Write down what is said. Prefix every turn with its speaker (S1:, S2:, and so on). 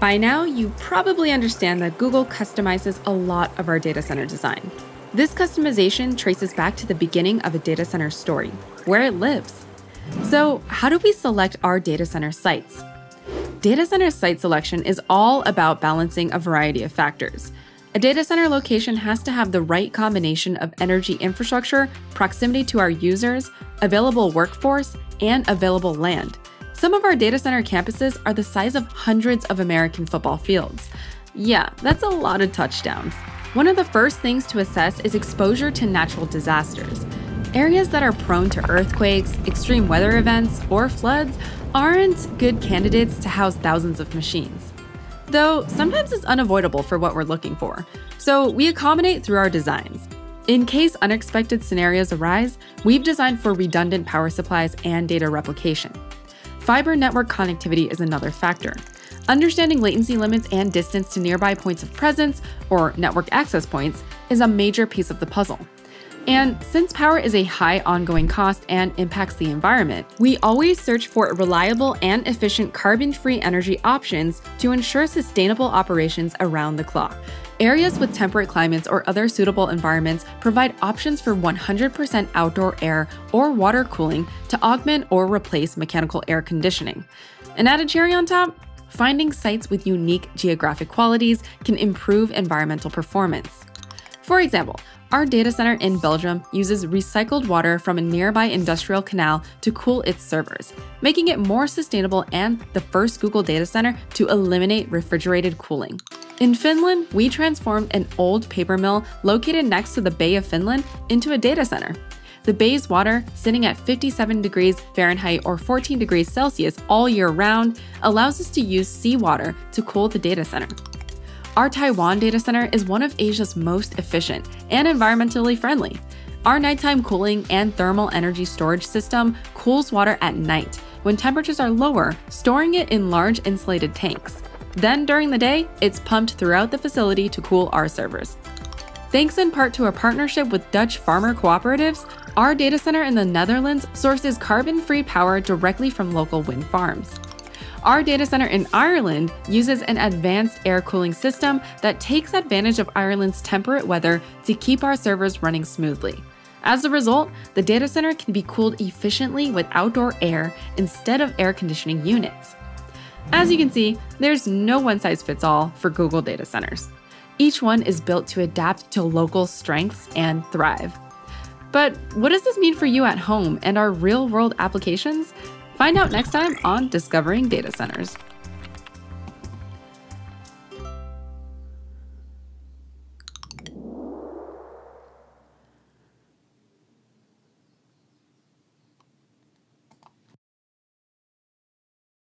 S1: By now, you probably understand that Google customizes a lot of our data center design. This customization traces back to the beginning of a data center story, where it lives. So, how do we select our data center sites? Data center site selection is all about balancing a variety of factors. A data center location has to have the right combination of energy infrastructure, proximity to our users, available workforce, and available land. Some of our data center campuses are the size of hundreds of American football fields. Yeah, that's a lot of touchdowns. One of the first things to assess is exposure to natural disasters. Areas that are prone to earthquakes, extreme weather events, or floods aren't good candidates to house thousands of machines. Though sometimes it's unavoidable for what we're looking for, so we accommodate through our designs. In case unexpected scenarios arise, we've designed for redundant power supplies and data replication. Fiber network connectivity is another factor. Understanding latency limits and distance to nearby points of presence, or network access points, is a major piece of the puzzle. And since power is a high ongoing cost and impacts the environment, we always search for reliable and efficient carbon free energy options to ensure sustainable operations around the clock. Areas with temperate climates or other suitable environments provide options for 100% outdoor air or water cooling to augment or replace mechanical air conditioning. And add a cherry on top, finding sites with unique geographic qualities can improve environmental performance. For example, our data center in Belgium uses recycled water from a nearby industrial canal to cool its servers, making it more sustainable and the first Google data center to eliminate refrigerated cooling. In Finland, we transformed an old paper mill located next to the Bay of Finland into a data center. The bay's water, sitting at 57 degrees Fahrenheit or 14 degrees Celsius all year round, allows us to use seawater to cool the data center. Our Taiwan data center is one of Asia's most efficient and environmentally friendly. Our nighttime cooling and thermal energy storage system cools water at night when temperatures are lower, storing it in large insulated tanks. Then during the day, it's pumped throughout the facility to cool our servers. Thanks in part to a partnership with Dutch farmer cooperatives, our data center in the Netherlands sources carbon free power directly from local wind farms. Our data center in Ireland uses an advanced air cooling system that takes advantage of Ireland's temperate weather to keep our servers running smoothly. As a result, the data center can be cooled efficiently with outdoor air instead of air conditioning units. As you can see, there's no one size fits all for Google data centers. Each one is built to adapt to local strengths and thrive. But what does this mean for you at home and our real world applications? Find out next time on Discovering Data Centers.